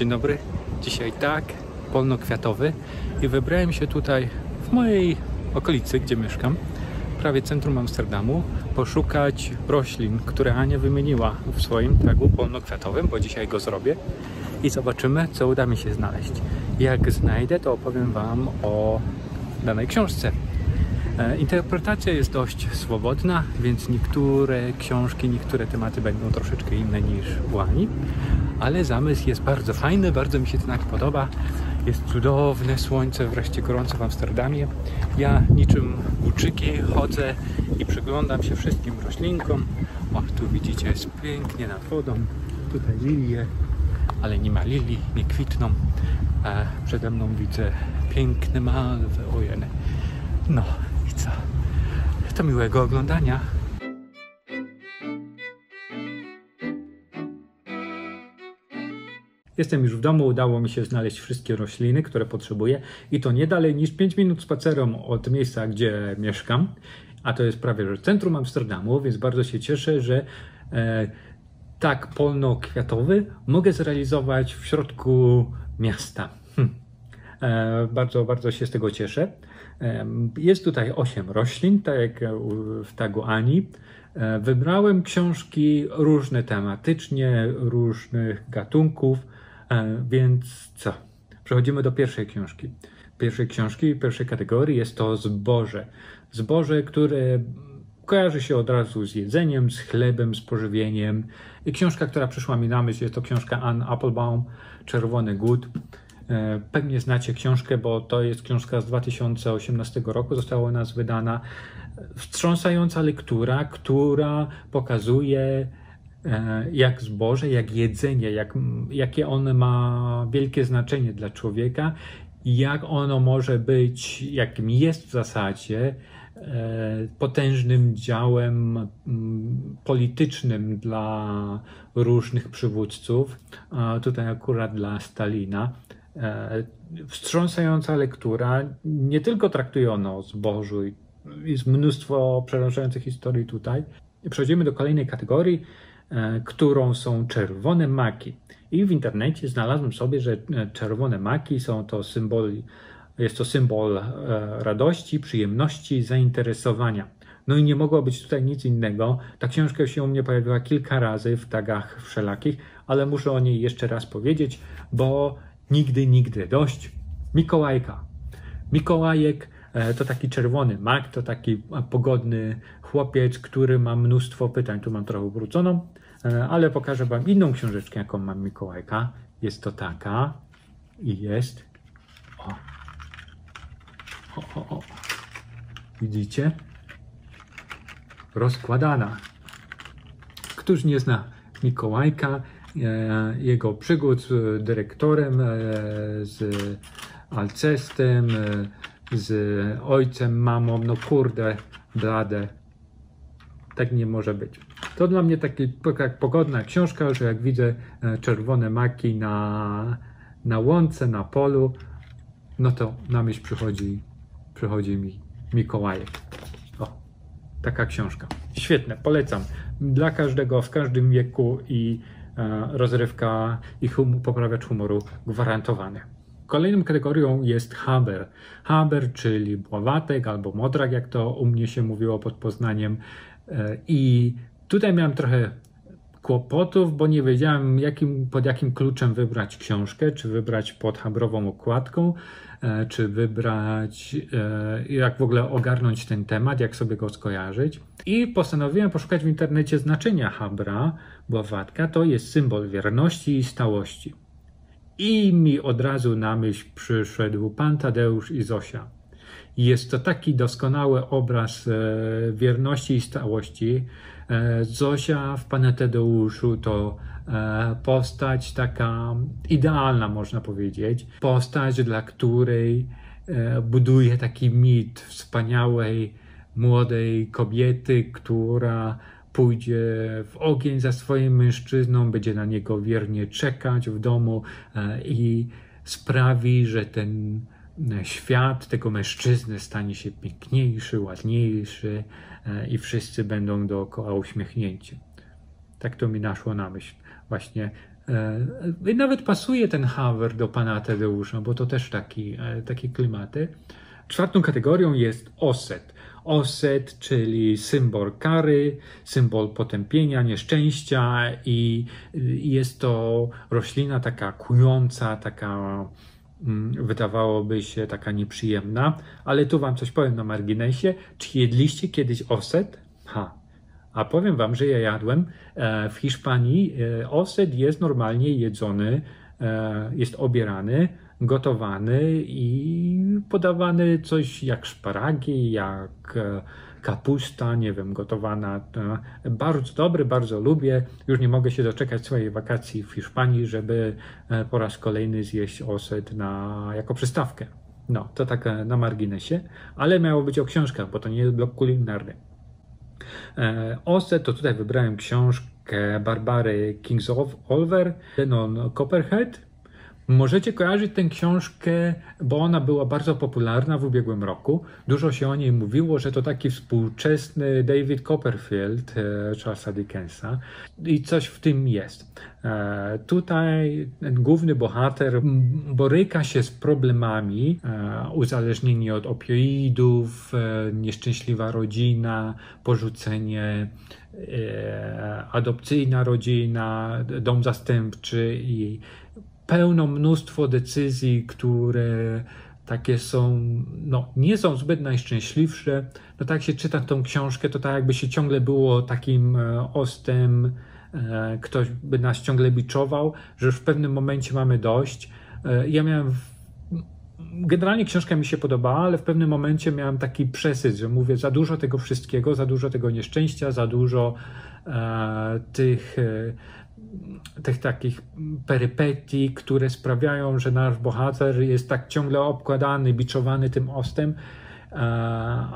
Dzień dobry. Dzisiaj tak, polno-kwiatowy i wybrałem się tutaj w mojej okolicy, gdzie mieszkam, prawie centrum Amsterdamu, poszukać roślin, które Ania wymieniła w swoim tagu polno-kwiatowym, bo dzisiaj go zrobię i zobaczymy, co uda mi się znaleźć. Jak znajdę, to opowiem Wam o danej książce. E, Interpretacja jest dość swobodna, więc niektóre książki, niektóre tematy będą troszeczkę inne niż u Ani, ale zamysł jest bardzo fajny, bardzo mi się ten akt podoba. Jest cudowne słońce, wreszcie gorąco w Amsterdamie. Ja niczym łuczyki chodzę i przyglądam się wszystkim roślinkom. O, tu widzicie, jest pięknie nad wodą. Tutaj lilie, ale nie ma lilii, nie kwitną. A przede mną widzę piękne malwy, ojene. No i co? To miłego oglądania. Jestem już w domu, udało mi się znaleźć wszystkie rośliny, które potrzebuję i to nie dalej niż 5 minut spacerem od miejsca, gdzie mieszkam, a to jest prawie że centrum Amsterdamu, więc bardzo się cieszę, że e, tak polno-kwiatowy mogę zrealizować w środku miasta. Hm. E, bardzo, bardzo się z tego cieszę. E, Jest tutaj 8 roślin, tak jak w tagu Ani. E, Wybrałem książki różne tematycznie, różnych gatunków, więc co? Przechodzimy do pierwszej książki. Pierwszej książki, pierwszej kategorii jest to zboże. Zboże, które kojarzy się od razu z jedzeniem, z chlebem, z pożywieniem. I książka, która przyszła mi na myśl, jest to książka Ann Applebaum, Czerwony Głód. E, Pewnie znacie książkę, bo to jest książka z 2018 roku, została u nas wydana. Wstrząsająca lektura, która pokazuje, e, jak zboże, jak jedzenie, jak, jakie ono ma wielkie znaczenie dla człowieka, i jak ono może być, jakim jest w zasadzie, e, potężnym działem mm, politycznym dla różnych przywódców, tutaj akurat dla Stalina. E, Wstrząsająca lektura, nie tylko traktuje ono o zbożu, jest mnóstwo przerażających historii tutaj. Przechodzimy do kolejnej kategorii, e, którą są czerwone maki. I w internecie znalazłem sobie, że e, czerwone maki są to symbol, jest to symbol e, radości, przyjemności, zainteresowania. No i nie mogło być tutaj nic innego. Ta książka się u mnie pojawiła kilka razy w tagach wszelakich, ale muszę o niej jeszcze raz powiedzieć, bo nigdy, nigdy dość. Mikołajka. Mikołajek e, to taki czerwony mak, to taki e, pogodny chłopiec, który ma mnóstwo pytań. Tu mam trochę ubruconą, e, ale pokażę Wam inną książeczkę, jaką mam Mikołajka. Jest to taka i jest. O. O, o, o. Widzicie? Rozkładana. Któż nie zna Mikołajka, e, jego przygód z dyrektorem, e, z Alcestem, e, z ojcem, mamą, no kurde, blade. Tak nie może być. To dla mnie taka pogodna książka, że jak widzę e, czerwone maki na, na łące, na polu, no to na myśl przychodzi, przychodzi mi Mikołajek. O, taka książka. Świetne, polecam. Dla każdego, w każdym wieku i e, rozrywka i hum, poprawiacz humoru gwarantowane. Kolejną kategorią jest haber. Haber, czyli bławatek albo modrak, jak to u mnie się mówiło pod Poznaniem. E, I tutaj miałem trochę kłopotów, bo nie wiedziałem jakim, pod jakim kluczem wybrać książkę, czy wybrać pod habrową okładką, e, czy wybrać, e, jak w ogóle ogarnąć ten temat, jak sobie go skojarzyć. I postanowiłem poszukać w internecie znaczenia habra, bławatka, to jest symbol wierności i stałości. I mi od razu na myśl przyszedł pan Tadeusz i Zosia. Jest to taki doskonały obraz e, wierności i stałości. E, Zosia w Pana Tadeuszu to e, postać taka idealna, można powiedzieć. Postać, dla której e, buduje taki mit wspaniałej, młodej kobiety, która pójdzie w ogień za swoim mężczyzną, będzie na niego wiernie czekać w domu i sprawi, że ten świat tego mężczyzny stanie się piękniejszy, ładniejszy i wszyscy będą dookoła uśmiechnięci. Tak to mi naszło na myśl. Właśnie I nawet pasuje ten Hawer do pana Tadeusza, bo to też taki, takie klimaty. Czwartą kategorią jest oset. Oset, czyli symbol kary, symbol potępienia, nieszczęścia i jest to roślina taka kująca, taka wydawałoby się taka nieprzyjemna, ale tu wam coś powiem na marginesie. Czy jedliście kiedyś oset? Ha, a powiem wam, że ja jadłem. E, w Hiszpanii e, oset jest normalnie jedzony, e, jest obierany gotowany i podawany coś jak szparagi, jak kapusta, nie wiem, gotowana. Bardzo dobry, bardzo lubię. Już nie mogę się doczekać swojej wakacji w Hiszpanii, żeby e, po raz kolejny zjeść oset na, jako przystawkę. No, to tak e, na marginesie, ale miało być o książkach, bo to nie jest blok kulinarny. Oset to tutaj wybrałem książkę Barbary Kings of Olver, Denon Copperhead, Możecie kojarzyć tę książkę, bo ona była bardzo popularna w ubiegłym roku. Dużo się o niej mówiło, że to taki współczesny David Copperfield e, Charlesa Dickensa i coś w tym jest. E, tutaj główny bohater boryka się z problemami, e, uzależnieni od opioidów, nieszczęśliwa rodzina, porzucenie adopcyjna rodzina, dom zastępczy i pełno mnóstwo decyzji, które takie są, no nie są zbyt najszczęśliwsze. No tak się czyta tą książkę, to tak jakby się ciągle było takim e, ostem, e, ktoś by nas ciągle biczował, że już w pewnym momencie mamy dość. E, ja miałem generalnie książka mi się podobała, ale w pewnym momencie miałem taki przesyt, że mówię za dużo tego wszystkiego, za dużo tego nieszczęścia, za dużo tych tych takich perypetii, które sprawiają, że nasz bohater jest tak ciągle obkładany, biczowany tym ostem, e,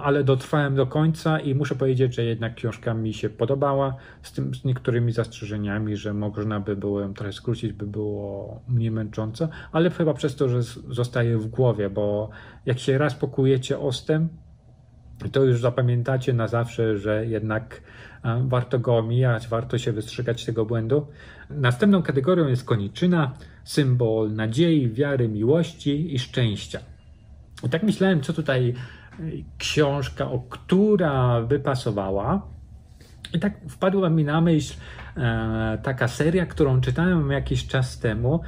ale dotrwałem do końca i muszę powiedzieć, że jednak książka mi się podobała, z, tym, z niektórymi zastrzeżeniami, że można by było ją trochę skrócić, by było mniej męcząco, ale chyba przez to, że zostaje w głowie, bo jak się raz pokujecie ostem, to już zapamiętacie na zawsze, że jednak warto go omijać, warto się wystrzegać tego błędu. Następną kategorią jest koniczyna, symbol nadziei, wiary, miłości i szczęścia. I tak myślałem, co tutaj e, książka, o która by pasowała. I tak wpadła mi na myśl e, taka seria, którą czytałem jakiś czas temu.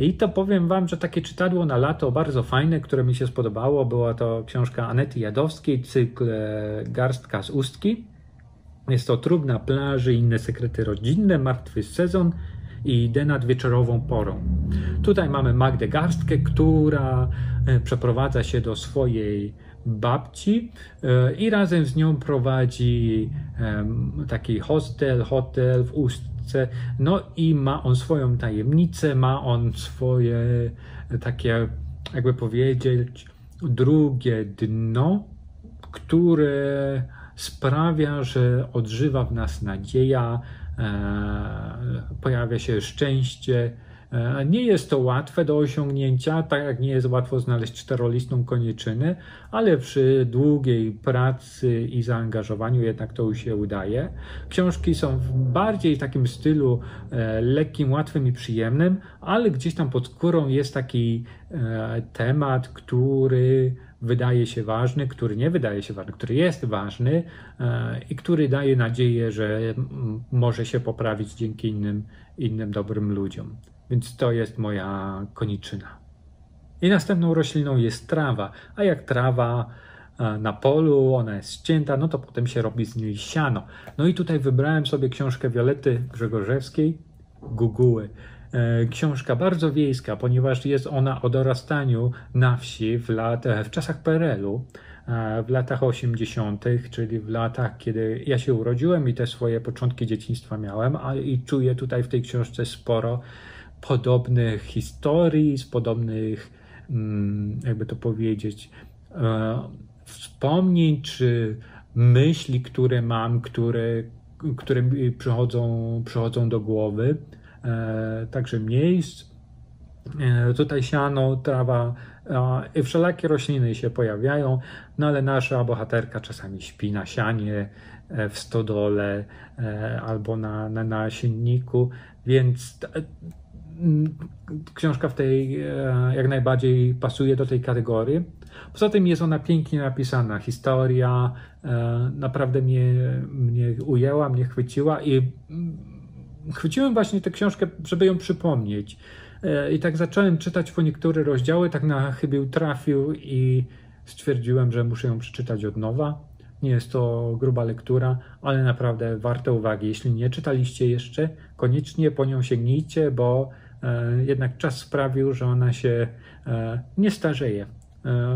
I to powiem Wam, że takie czytadło na lato bardzo fajne, które mi się spodobało. Była to książka Anety Jadowskiej, cykl e, Garstka z Ustki. Jest to Trup na plaży, inne sekrety rodzinne, Martwy sezon i idę nad wieczorową porą. Tutaj mamy Magdę Garstkę, która e, przeprowadza się do swojej babci e, i razem z nią prowadzi taki hostel, hotel w Ustce. No i ma on swoją tajemnicę, ma on swoje takie, jakby powiedzieć, drugie dno, które sprawia, że odżywa w nas nadzieja, e, pojawia się szczęście. E, nie jest to łatwe do osiągnięcia, tak jak nie jest łatwo znaleźć czterolistną konieczynę, ale przy długiej pracy i zaangażowaniu jednak to się udaje. Książki są w bardziej takim stylu e, lekkim, łatwym i przyjemnym, ale gdzieś tam pod skórą jest taki temat, który wydaje się ważny, który nie wydaje się ważny, który jest ważny e, i który daje nadzieję, że może się poprawić dzięki innym, innym dobrym ludziom. Więc to jest moja koniczyna. I następną rośliną jest trawa, a jak trawa e, na polu, ona jest ścięta, no to potem się robi z niej siano. No i tutaj wybrałem sobie książkę Wiolety Grzegorzewskiej, Guguły. E, książka bardzo wiejska, ponieważ jest ona o dorastaniu na wsi w, lat, w czasach PRL-u, e, w latach 80., czyli w latach, kiedy ja się urodziłem i te swoje początki dzieciństwa miałem, a i czuję tutaj w tej książce sporo podobnych historii, z podobnych, mm, jakby to powiedzieć, e, wspomnień czy myśli, które mam, które, które mi przychodzą, przychodzą do głowy. E, także miejsc. E, tutaj siano, trawa i wszelakie rośliny się pojawiają, no ale nasza bohaterka czasami śpi na sianie, e, w stodole albo na, na nasienniku, więc mm, książka w tej e, jak najbardziej pasuje do tej kategorii. Poza tym jest ona pięknie napisana. Historia e, naprawdę mnie, mnie ujęła, mnie chwyciła i chwyciłem właśnie tę książkę, żeby ją przypomnieć. E, I tak zacząłem czytać po niektóre rozdziały, tak na chybił trafił i stwierdziłem, że muszę ją przeczytać od nowa. Nie jest to gruba lektura, ale naprawdę warte uwagi. Jeśli nie czytaliście jeszcze, koniecznie po nią sięgnijcie, bo e, jednak czas sprawił, że ona się e, nie starzeje,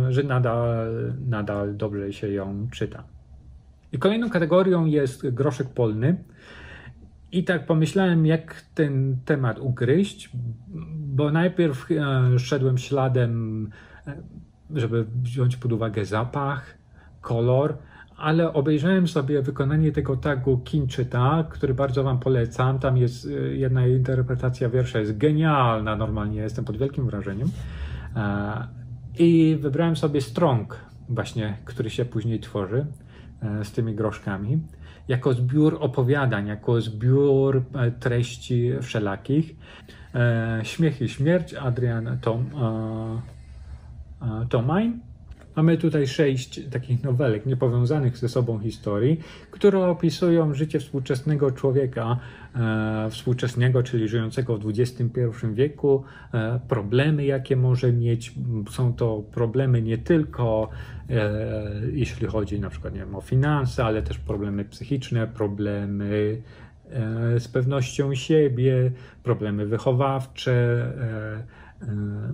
że nadal, nadal dobrze się ją czyta. I kolejną kategorią jest groszek polny. I tak pomyślałem, jak ten temat ugryźć, bo najpierw e, szedłem śladem, e, żeby wziąć pod uwagę zapach, kolor, ale obejrzałem sobie wykonanie tego tagu Kinczyta, który bardzo Wam polecam. Tam jest e, jedna interpretacja wiersza, jest genialna normalnie, jestem pod wielkim wrażeniem. I wybrałem sobie strąg, właśnie, który się później tworzy z tymi groszkami jako zbiór opowiadań, jako zbiór e, treści wszelakich. E, Śmiech i śmierć Adrian Tom, e, Tomain. Mamy tutaj sześć takich nowelek niepowiązanych ze sobą historii, które opisują życie współczesnego człowieka, e, współczesnego, czyli żyjącego w XXI wieku, e, problemy, jakie może mieć. Są to problemy nie tylko e, jeśli chodzi na przykład nie wiem, o finanse, ale też problemy psychiczne, problemy e, z pewnością siebie, problemy wychowawcze e,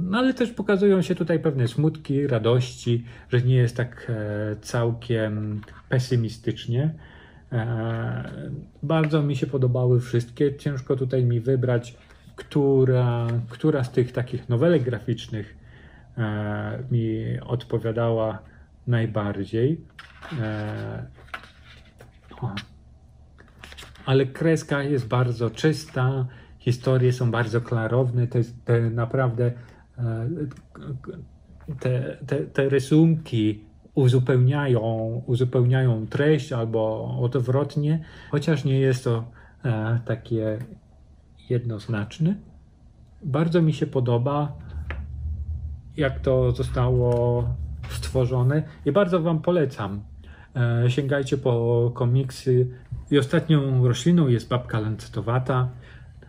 no ale też pokazują się tutaj pewne smutki, radości, że nie jest tak e, całkiem pesymistycznie. E, bardzo mi się podobały wszystkie. Ciężko tutaj mi wybrać, która, która z tych takich nowelek graficznych mi odpowiadała najbardziej. Ale kreska jest bardzo czysta historie są bardzo klarowne, te, te naprawdę e, te, te, te rysunki uzupełniają, uzupełniają treść albo odwrotnie, chociaż nie jest to e, takie jednoznaczne. Bardzo mi się podoba, jak to zostało stworzone i bardzo Wam polecam. E, sięgajcie po komiksy. I ostatnią rośliną jest babka lancetowata.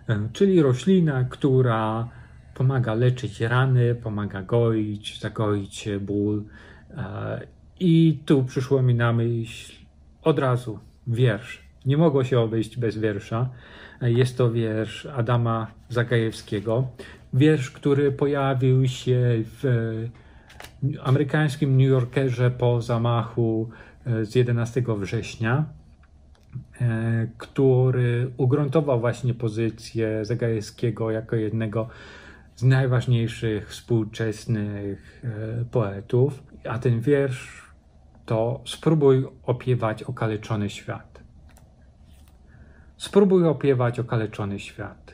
E, czyli roślina, która pomaga leczyć rany, pomaga goić, zagoić ból. E, I tu przyszło mi na myśl od razu wiersz. Nie mogło się obejść bez wiersza. E, jest to wiersz Adama Zagajewskiego. Wiersz, który pojawił się w amerykańskim New Yorkerze po zamachu z 11 września E, który ugruntował właśnie pozycję Zagajewskiego jako jednego z najważniejszych współczesnych e, poetów. A ten wiersz to spróbuj opiewać okaleczony świat. Spróbuj opiewać okaleczony świat.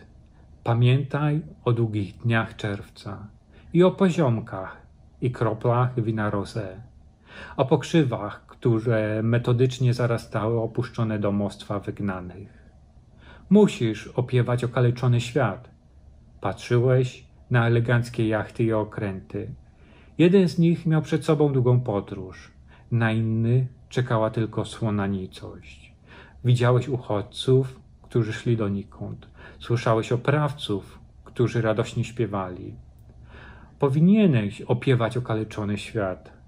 Pamiętaj o długich dniach czerwca i o poziomkach i kroplach wina rosé, o pokrzywach, które metodycznie zarastały opuszczone domostwa wygnanych. Musisz opiewać okaleczony świat. Patrzyłeś na eleganckie jachty i okręty. Jeden z nich miał przed sobą długą podróż, na inny czekała tylko słona nicość. Widziałeś uchodźców, którzy szli donikąd. Słyszałeś oprawców, którzy radośnie śpiewali. Powinieneś opiewać okaleczony świat,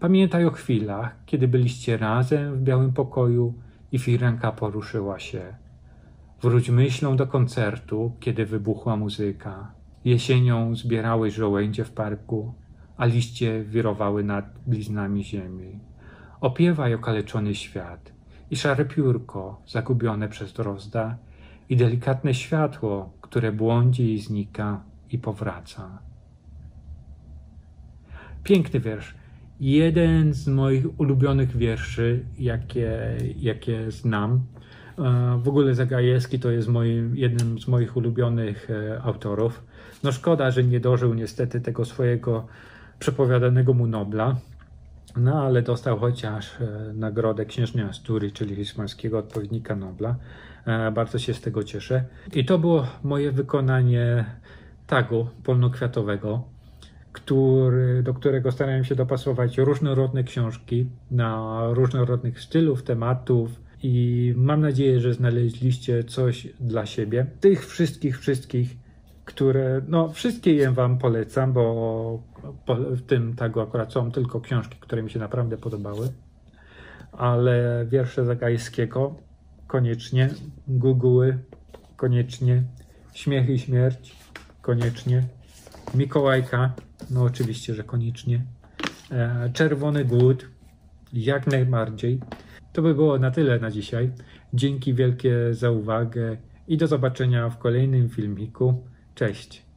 Pamiętaj o chwilach, kiedy byliście razem w białym pokoju i firanka poruszyła się. Wróć myślą do koncertu, kiedy wybuchła muzyka. Jesienią zbierałeś żołędzie w parku, a liście wirowały nad bliznami ziemi. Opiewaj okaleczony świat i szare piórko zagubione przez drozda i delikatne światło, które błądzi i znika i powraca. Piękny wiersz jeden z moich ulubionych wierszy, jakie, jakie znam. E, w ogóle Zagajewski to jest moim, jednym z moich ulubionych e, autorów. No szkoda, że nie dożył niestety tego swojego przepowiadanego mu Nobla, no ale dostał chociaż e, nagrodę księżnia Asturii, czyli hiszpańskiego odpowiednika Nobla. Bardzo się z tego cieszę. I to było moje wykonanie tagu polnokwiatowego, który, do którego starałem się dopasować różnorodne książki na różnorodnych stylów, tematów. I mam nadzieję, że znaleźliście coś dla siebie. Tych wszystkich, wszystkich, które, no wszystkie je Wam polecam, bo w tym tagu akurat są tylko książki, które mi się naprawdę podobały. Ale wiersze Zagajskiego koniecznie, Guguły koniecznie, Śmiech i Śmierć koniecznie, Mikołajka, no oczywiście, że koniecznie, e, Czerwony Głód jak najbardziej. To by było na tyle na dzisiaj. Dzięki wielkie za uwagę i do zobaczenia w kolejnym filmiku. Cześć!